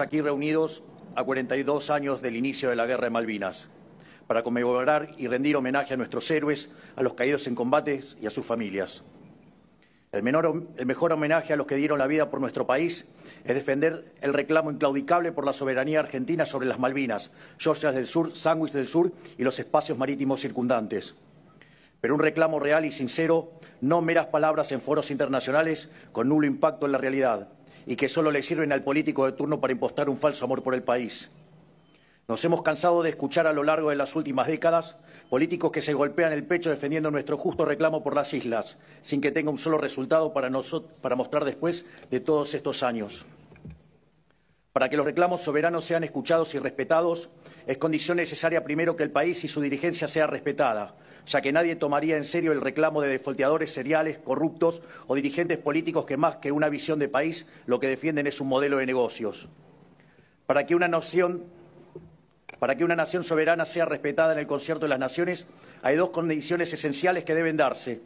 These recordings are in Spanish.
aquí reunidos a 42 años del inicio de la Guerra de Malvinas, para conmemorar y rendir homenaje a nuestros héroes, a los caídos en combates y a sus familias. El, mejor homenaje a los que dieron la vida por nuestro país es defender el reclamo inclaudicable por la soberanía argentina sobre las Malvinas, Georgias del Sur, Sandwich del Sur y los espacios marítimos circundantes. Pero un reclamo real y sincero, no meras palabras en foros internacionales con nulo impacto en la realidad y que solo le sirven al político de turno para impostar un falso amor por el país. Nos hemos cansado de escuchar a lo largo de las últimas décadas políticos que se golpean el pecho defendiendo nuestro justo reclamo por las islas, sin que tenga un solo resultado para, para mostrar después de todos estos años. Para que los reclamos soberanos sean escuchados y respetados, es condición necesaria primero que el país y su dirigencia sea respetada, ya que nadie tomaría en serio el reclamo de defolteadores seriales, corruptos o dirigentes políticos que más que una visión de país lo que defienden es un modelo de negocios. Para que una nación, para que una nación soberana sea respetada en el concierto de las naciones, hay dos condiciones esenciales que deben darse.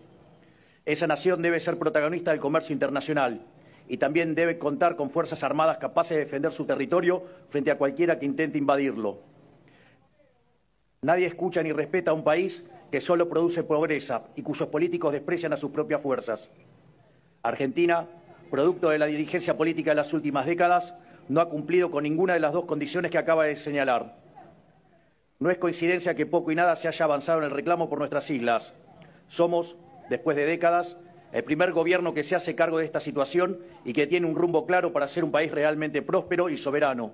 Esa nación debe ser protagonista del comercio internacional y también debe contar con fuerzas armadas capaces de defender su territorio frente a cualquiera que intente invadirlo. Nadie escucha ni respeta a un país que solo produce pobreza y cuyos políticos desprecian a sus propias fuerzas. Argentina, producto de la dirigencia política de las últimas décadas, no ha cumplido con ninguna de las dos condiciones que acaba de señalar. No es coincidencia que poco y nada se haya avanzado en el reclamo por nuestras islas. Somos, después de décadas, el primer gobierno que se hace cargo de esta situación y que tiene un rumbo claro para ser un país realmente próspero y soberano.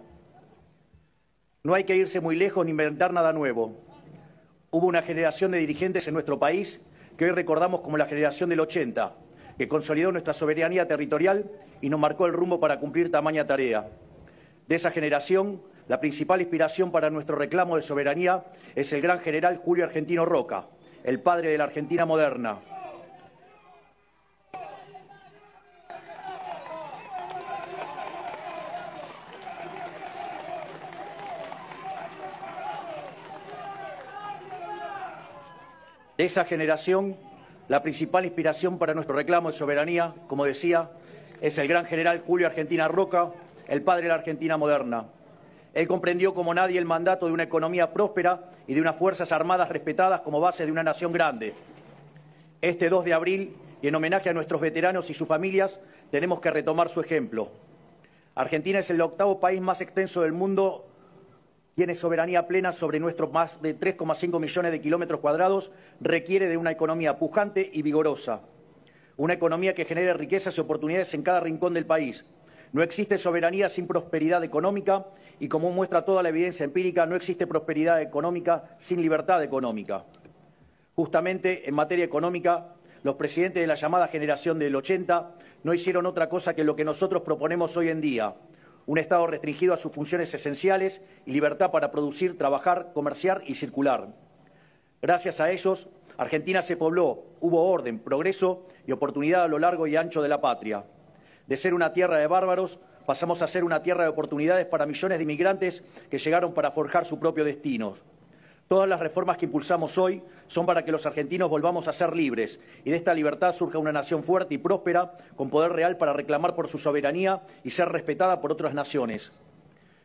No hay que irse muy lejos ni inventar nada nuevo. Hubo una generación de dirigentes en nuestro país que hoy recordamos como la generación del 80, que consolidó nuestra soberanía territorial y nos marcó el rumbo para cumplir tamaña tarea. De esa generación, la principal inspiración para nuestro reclamo de soberanía es el gran general Julio Argentino Roca, el padre de la Argentina moderna, De esa generación, la principal inspiración para nuestro reclamo de soberanía, como decía, es el gran general Julio Argentina Roca, el padre de la Argentina moderna. Él comprendió como nadie el mandato de una economía próspera y de unas Fuerzas Armadas respetadas como base de una nación grande. Este 2 de abril, y en homenaje a nuestros veteranos y sus familias, tenemos que retomar su ejemplo. Argentina es el octavo país más extenso del mundo tiene soberanía plena sobre nuestros más de 3,5 millones de kilómetros cuadrados, requiere de una economía pujante y vigorosa. Una economía que genere riquezas y oportunidades en cada rincón del país. No existe soberanía sin prosperidad económica y, como muestra toda la evidencia empírica, no existe prosperidad económica sin libertad económica. Justamente en materia económica, los presidentes de la llamada generación del 80 no hicieron otra cosa que lo que nosotros proponemos hoy en día, un Estado restringido a sus funciones esenciales y libertad para producir, trabajar, comerciar y circular. Gracias a ellos, Argentina se pobló, hubo orden, progreso y oportunidad a lo largo y ancho de la patria. De ser una tierra de bárbaros, pasamos a ser una tierra de oportunidades para millones de inmigrantes que llegaron para forjar su propio destino. Todas las reformas que impulsamos hoy son para que los argentinos volvamos a ser libres y de esta libertad surja una nación fuerte y próspera con poder real para reclamar por su soberanía y ser respetada por otras naciones.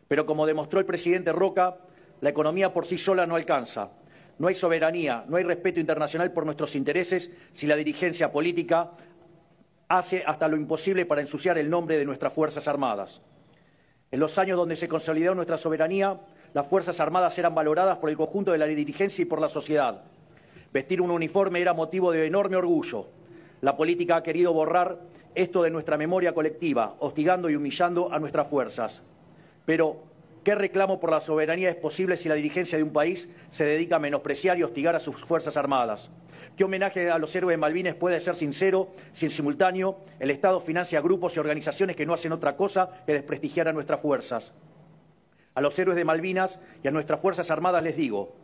Pero como demostró el presidente Roca, la economía por sí sola no alcanza. No hay soberanía, no hay respeto internacional por nuestros intereses si la dirigencia política hace hasta lo imposible para ensuciar el nombre de nuestras Fuerzas Armadas. En los años donde se consolidó nuestra soberanía, las Fuerzas Armadas eran valoradas por el conjunto de la dirigencia y por la sociedad. Vestir un uniforme era motivo de enorme orgullo. La política ha querido borrar esto de nuestra memoria colectiva, hostigando y humillando a nuestras fuerzas. Pero, ¿qué reclamo por la soberanía es posible si la dirigencia de un país se dedica a menospreciar y hostigar a sus Fuerzas Armadas? ¿Qué homenaje a los héroes de puede ser sincero si en simultáneo el Estado financia grupos y organizaciones que no hacen otra cosa que desprestigiar a nuestras fuerzas? A los héroes de Malvinas y a nuestras Fuerzas Armadas les digo,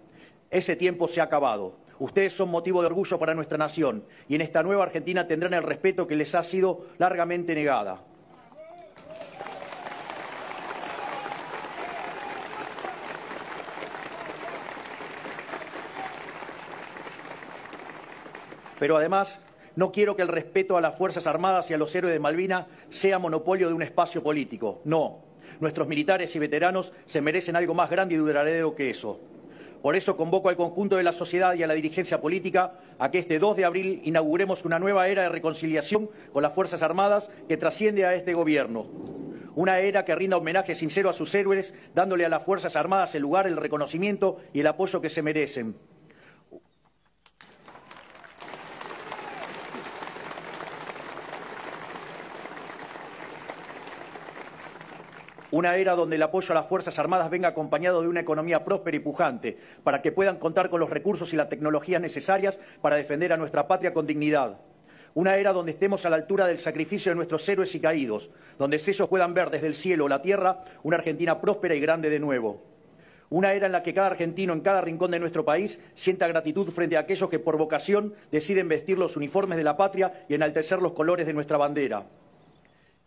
ese tiempo se ha acabado. Ustedes son motivo de orgullo para nuestra nación y en esta nueva Argentina tendrán el respeto que les ha sido largamente negada. Pero además, no quiero que el respeto a las Fuerzas Armadas y a los héroes de Malvinas sea monopolio de un espacio político. No, nuestros militares y veteranos se merecen algo más grande y duradero que eso. Por eso convoco al conjunto de la sociedad y a la dirigencia política a que este 2 de abril inauguremos una nueva era de reconciliación con las Fuerzas Armadas que trasciende a este gobierno. Una era que rinda homenaje sincero a sus héroes, dándole a las Fuerzas Armadas el lugar, el reconocimiento y el apoyo que se merecen. Una era donde el apoyo a las Fuerzas Armadas venga acompañado de una economía próspera y pujante, para que puedan contar con los recursos y las tecnologías necesarias para defender a nuestra patria con dignidad. Una era donde estemos a la altura del sacrificio de nuestros héroes y caídos, donde ellos puedan ver desde el cielo o la tierra una Argentina próspera y grande de nuevo. Una era en la que cada argentino en cada rincón de nuestro país sienta gratitud frente a aquellos que por vocación deciden vestir los uniformes de la patria y enaltecer los colores de nuestra bandera.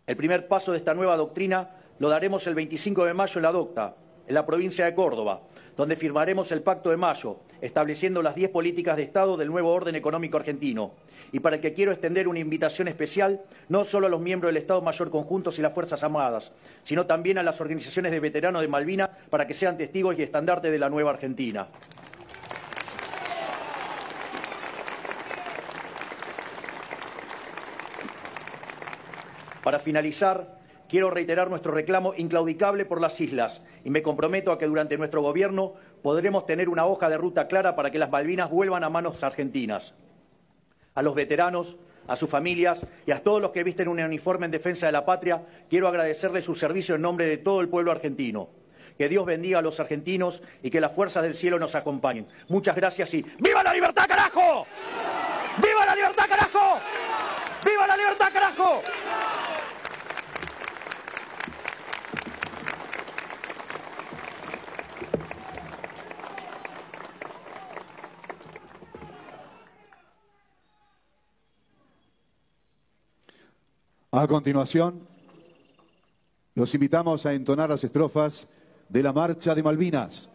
El primer paso de esta nueva doctrina lo daremos el 25 de mayo en la Docta, en la provincia de Córdoba, donde firmaremos el Pacto de Mayo, estableciendo las diez políticas de Estado del nuevo orden económico argentino. Y para el que quiero extender una invitación especial, no solo a los miembros del Estado Mayor Conjuntos y las Fuerzas Armadas, sino también a las organizaciones de veteranos de Malvina para que sean testigos y estandartes de la nueva Argentina. Para finalizar, quiero reiterar nuestro reclamo inclaudicable por las islas y me comprometo a que durante nuestro gobierno podremos tener una hoja de ruta clara para que las Malvinas vuelvan a manos argentinas. A los veteranos, a sus familias y a todos los que visten un uniforme en defensa de la patria, quiero agradecerles su servicio en nombre de todo el pueblo argentino. Que Dios bendiga a los argentinos y que las fuerzas del cielo nos acompañen. Muchas gracias y ¡Viva la libertad, carajo! ¡Viva la libertad, carajo! ¡Viva la libertad, carajo! A continuación, los invitamos a entonar las estrofas de la Marcha de Malvinas.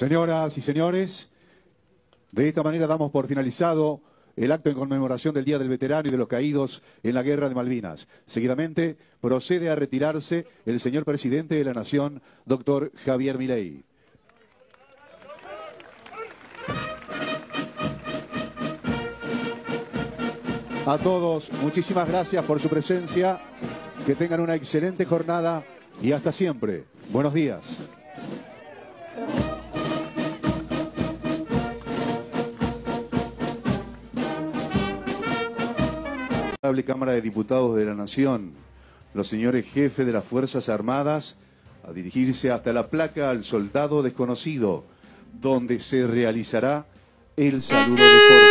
Señoras y señores, de esta manera damos por finalizado el acto en conmemoración del Día del Veterano y de los caídos en la Guerra de Malvinas. Seguidamente procede a retirarse el señor presidente de la Nación, doctor Javier Milei. A todos, muchísimas gracias por su presencia. Que tengan una excelente jornada y hasta siempre. Buenos días. Cámara de Diputados de la Nación, los señores jefes de las Fuerzas Armadas, a dirigirse hasta la placa al soldado desconocido, donde se realizará el saludo de forma.